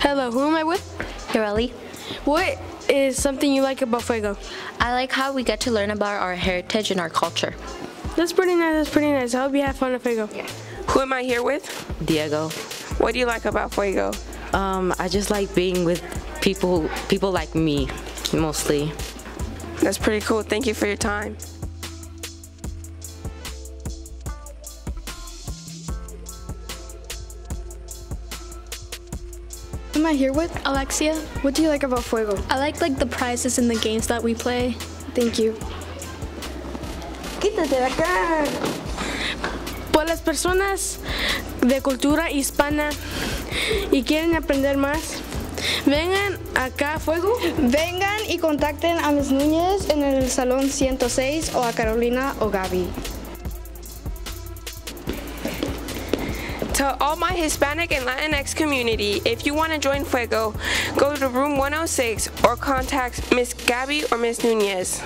Hello, who am I with? Hireli. What is something you like about Fuego? I like how we get to learn about our heritage and our culture. That's pretty nice. That's pretty nice. I hope you have fun at Fuego. Who am I here with? Diego. What do you like about Fuego? Um, I just like being with people people like me, mostly. That's pretty cool. Thank you for your time. Am I here with? Alexia, What do you like about Fuego? I like like the prizes and the games that we play. Thank you. Quítate de acá. Por las personas de cultura hispana y quieren aprender más, vengan acá a Fuego. Vengan y contacten a Miss Núñez en el salón 106 o a Carolina o Gaby. To all my Hispanic and Latinx community, if you want to join Fuego, go to room 106 or contact Miss Gabby or Miss Nunez.